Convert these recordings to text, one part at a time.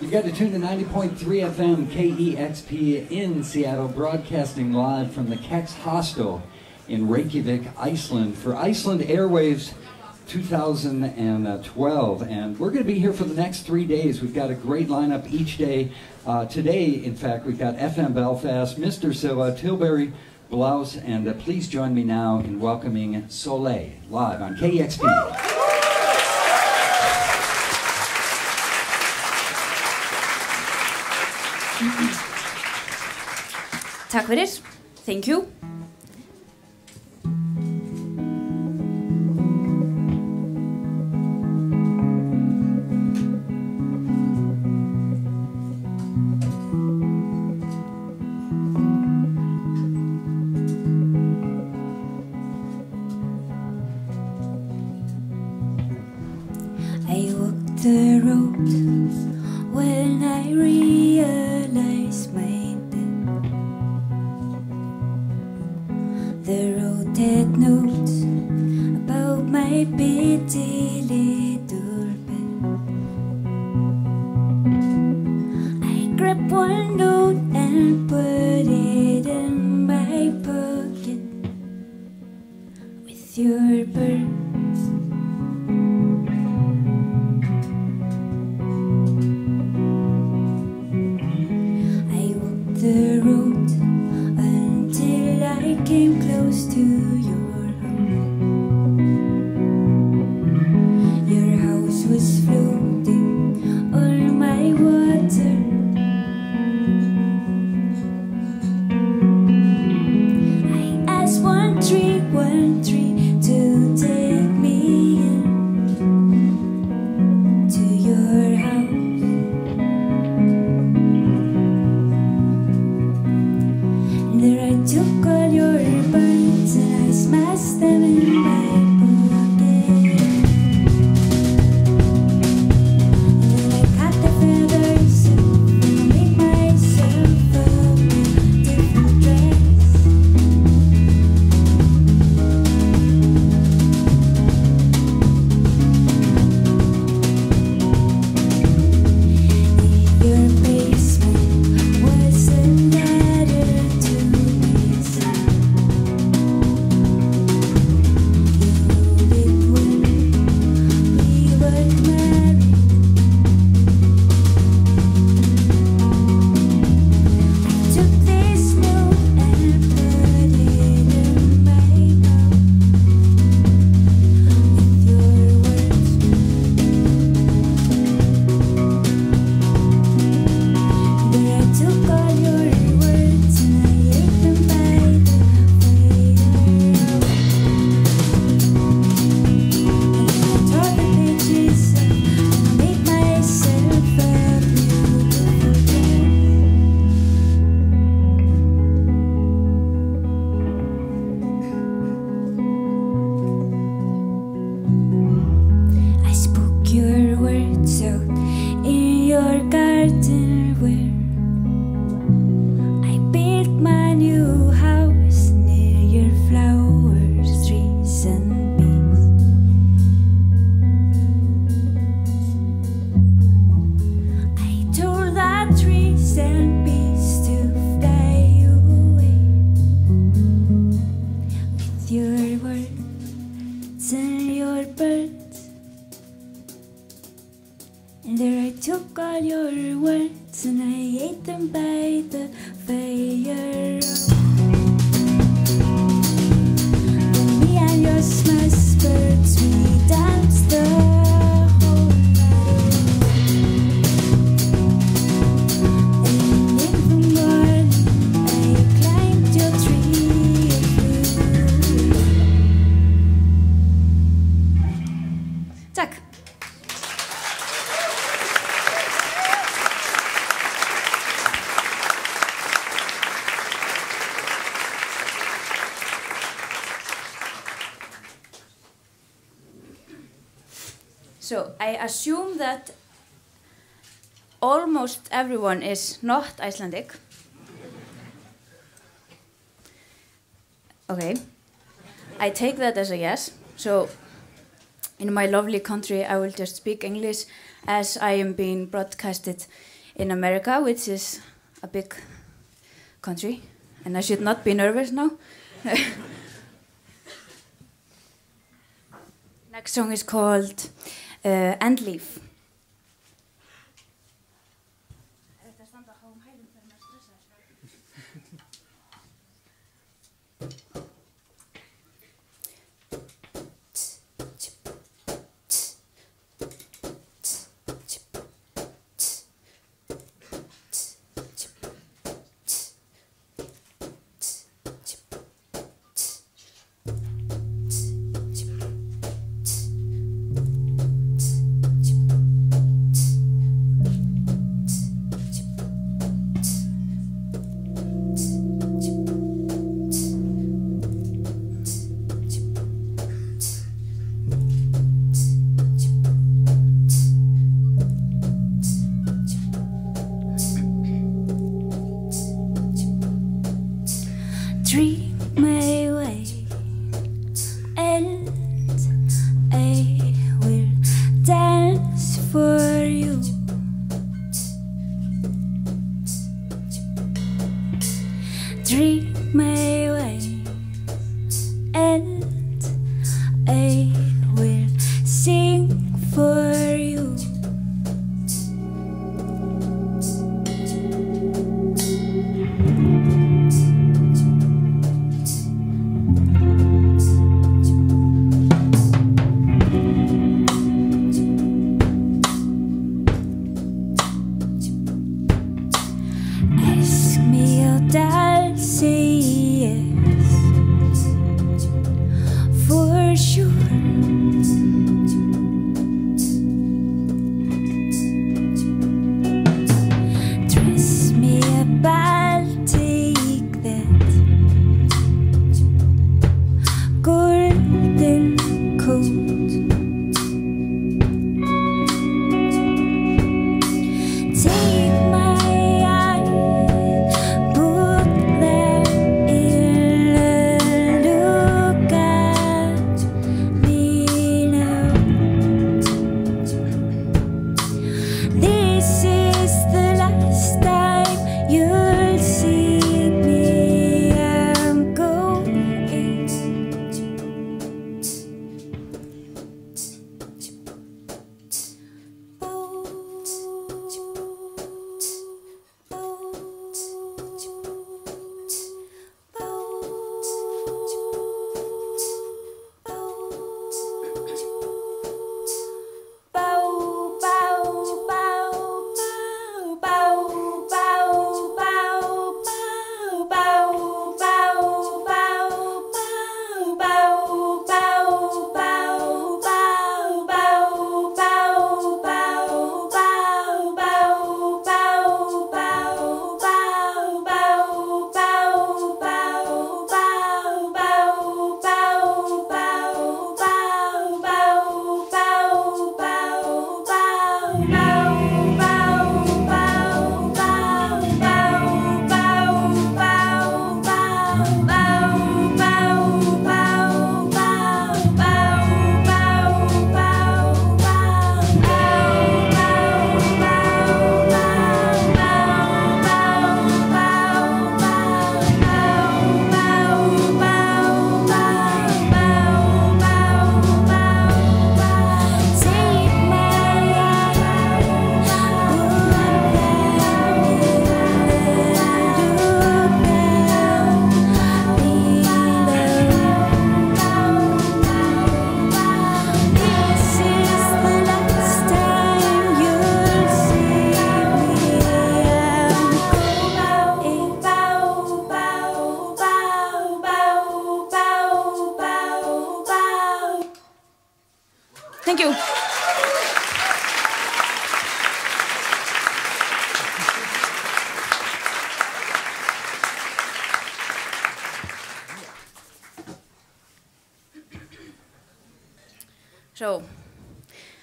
You've got to tune to 90.3 FM KEXP in Seattle, broadcasting live from the Kex Hostel in Reykjavik, Iceland, for Iceland Airwaves 2012. And we're going to be here for the next three days. We've got a great lineup each day. Uh, today, in fact, we've got FM Belfast, Mr. Silla, Tilbury, Blouse, and uh, please join me now in welcoming Sóley live on KEXP. Woo! Takk fyrir. Thank you. your birth. There I took all your ribbons and I smashed them in words out in your garden where assume that almost everyone is not Icelandic. Okay. I take that as a yes. So, in my lovely country, I will just speak English as I am being broadcasted in America, which is a big country. And I should not be nervous now. Next song is called uh, End Dream my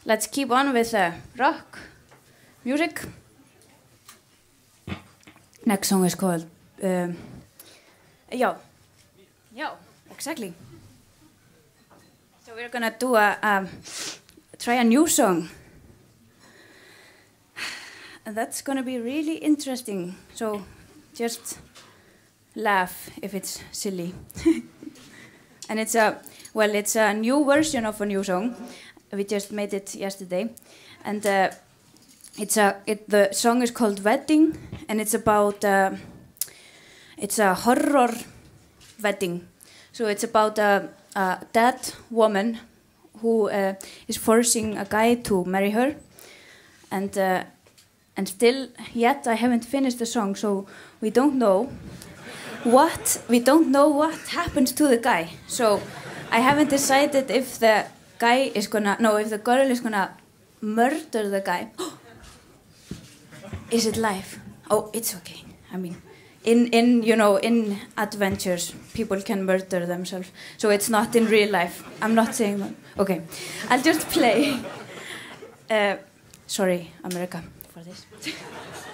let's keep on with uh, rock music. Next song is called. Um, yeah. Yeah, exactly. So we're gonna do a, a try a new song. And that's gonna be really interesting. So just laugh if it's silly. and it's a well, it's a new version of a new song. We just made it yesterday, and uh, it's a it, the song is called Wedding, and it's about uh, it's a horror wedding. So it's about a, a dead woman who uh, is forcing a guy to marry her, and uh, and still yet I haven't finished the song, so we don't know what we don't know what happens to the guy. So I haven't decided if the guy is gonna no if the girl is gonna murder the guy. is it live? Oh, it's okay. I mean, in in you know in adventures people can murder themselves, so it's not in real life. I'm not saying that. Okay, I'll just play. Uh, sorry, America, for this.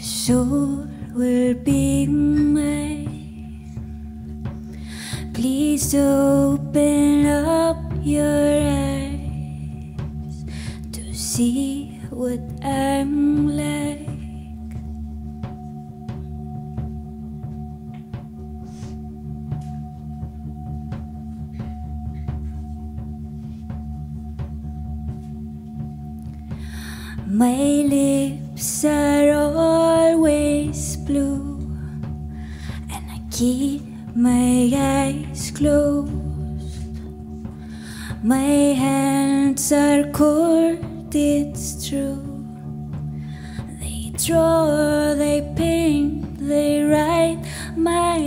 soul will be mine. Please open up your eyes to see what I'm like. Cold, it's true. They draw, they paint, they write my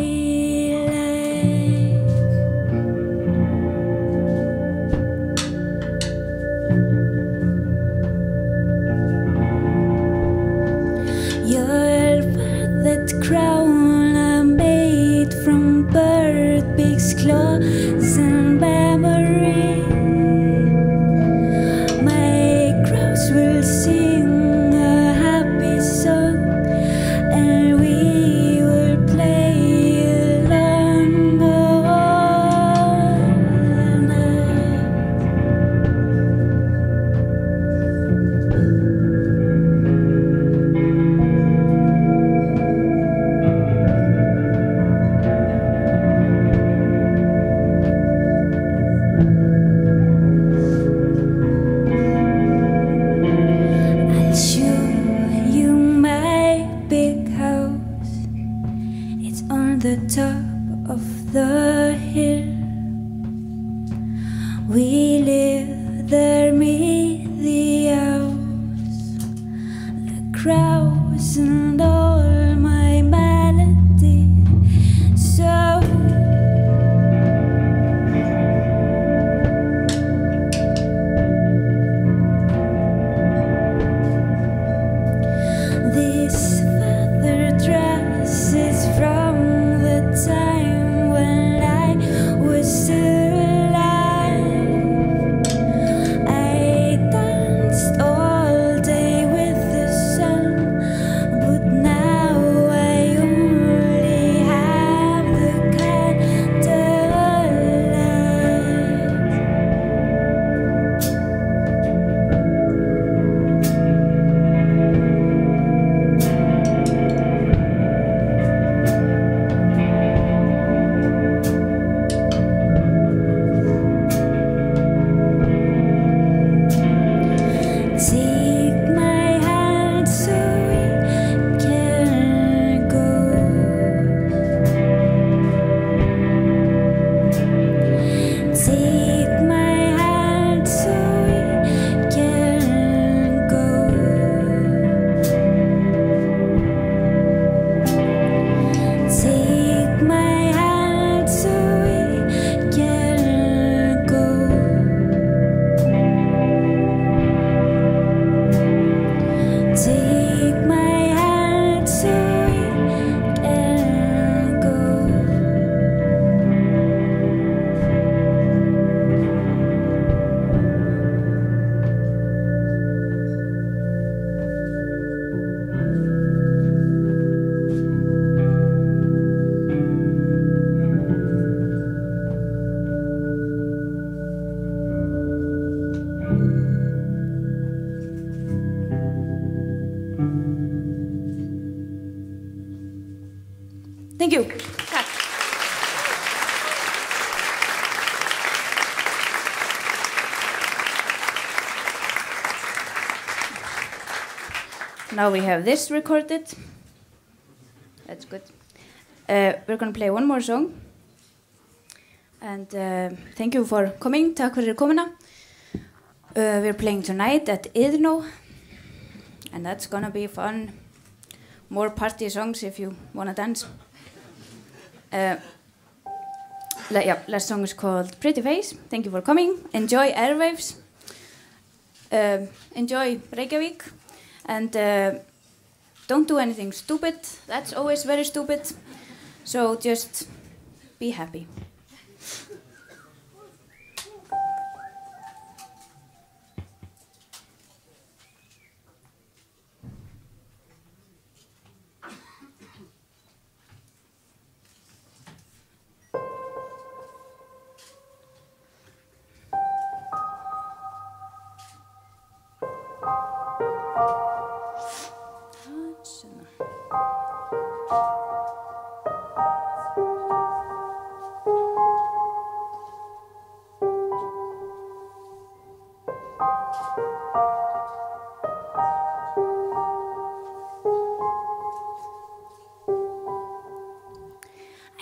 只 Now we have this recorded. That's good. Uh, we're going to play one more song. And uh, thank you for coming. Takk fyrir komuna. Uh, we're playing tonight at Idno. And that's going to be fun. More party songs if you want to dance. Uh, la- yeah, last song is called Pretty Face. Thank you for coming. Enjoy Airwaves. Uh, enjoy Reykjavik. And uh, don't do anything stupid. That's always very stupid. So just be happy.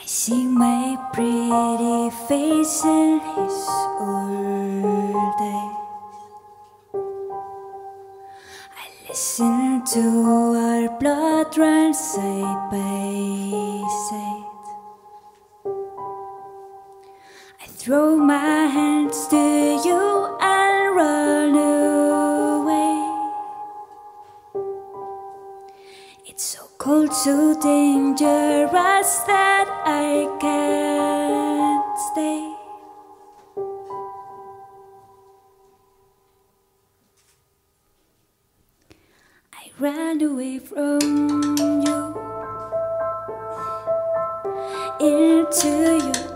see my pretty face in his old days. I listen to our blood run side by side. I throw my hands to you cold, dangerous that I can't stay. I ran away from you into your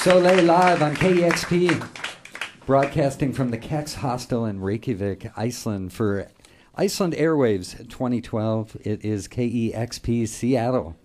Sóley live on KEXP, broadcasting from the Kex Hostel in Reykjavik, Iceland for Iceland Airwaves 2012. It is KEXP Seattle.